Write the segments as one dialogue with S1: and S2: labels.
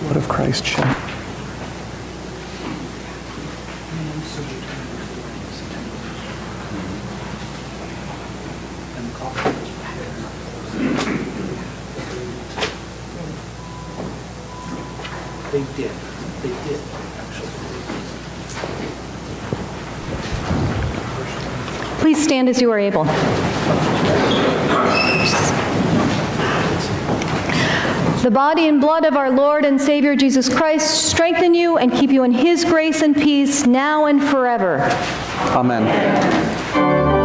S1: What of Christ shed?
S2: They did, they did, actually.
S3: Please stand as you are able. The body and blood of our Lord and Savior Jesus Christ strengthen you and keep you in his grace and peace now and forever.
S1: Amen.
S3: Awake,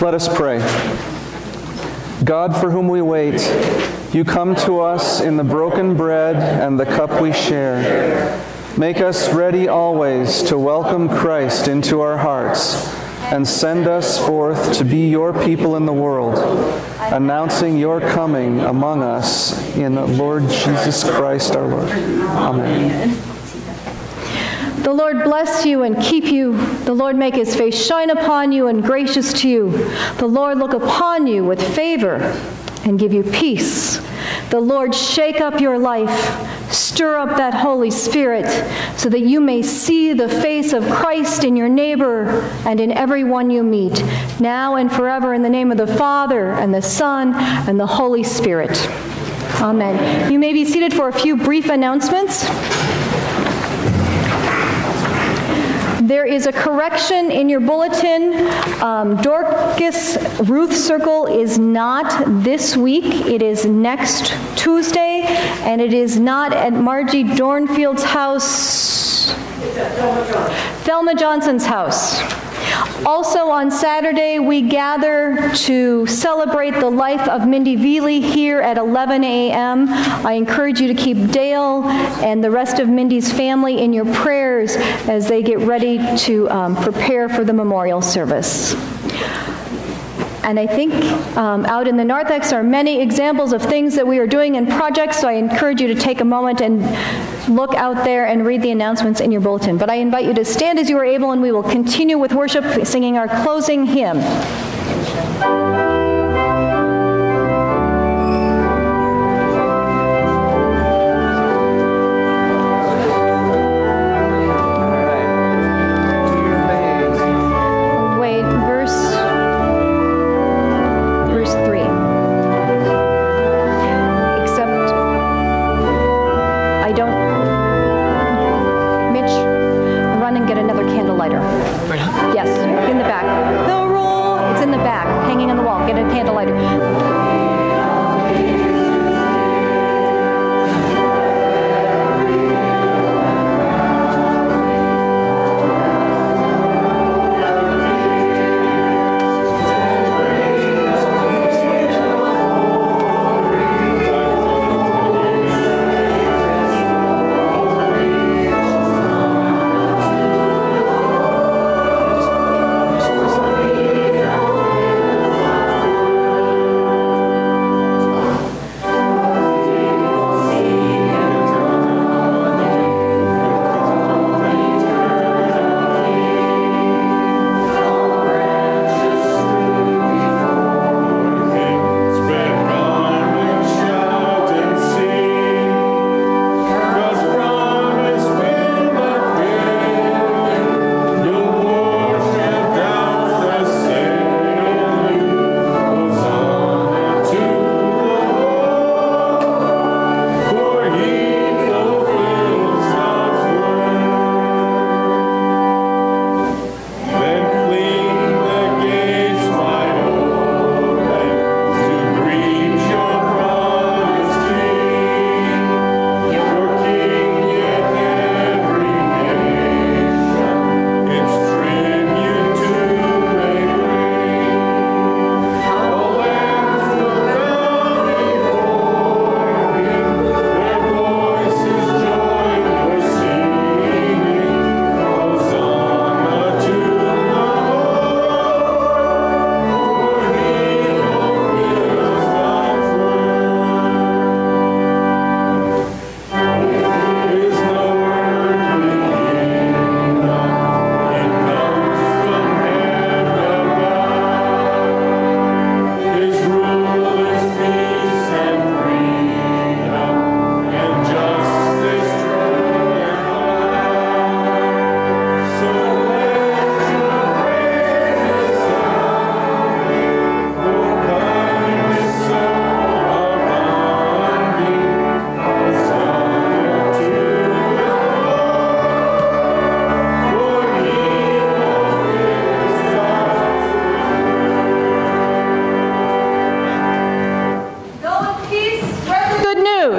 S1: Let us pray. God, for whom we wait, you come to us in the broken bread and the cup we share. Make us ready always to welcome Christ into our hearts and send us forth to be your people in the world, announcing your coming among us in the Lord Jesus Christ our Lord. Amen.
S3: The Lord bless you and keep you. The Lord make his face shine upon you and gracious to you. The Lord look upon you with favor and give you peace. The Lord shake up your life, stir up that Holy Spirit, so that you may see the face of Christ in your neighbor and in everyone you meet, now and forever, in the name of the Father, and the Son, and the Holy Spirit. Amen. You may be seated for a few brief announcements. Is a correction in your bulletin. Um, Dorcas Ruth Circle is not this week. It is next Tuesday, and it is not at Margie Dornfield's house. Thelma Johnson's house. Also on Saturday, we gather to celebrate the life of Mindy Veely here at 11 a.m. I encourage you to keep Dale and the rest of Mindy's family in your prayers as they get ready to um, prepare for the memorial service. And I think um, out in the narthex are many examples of things that we are doing in projects, so I encourage you to take a moment and look out there and read the announcements in your bulletin. But I invite you to stand as you are able, and we will continue with worship, singing our closing hymn.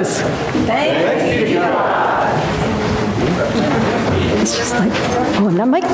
S3: Good news. Thanks. It's just like, oh, I'm not Mike.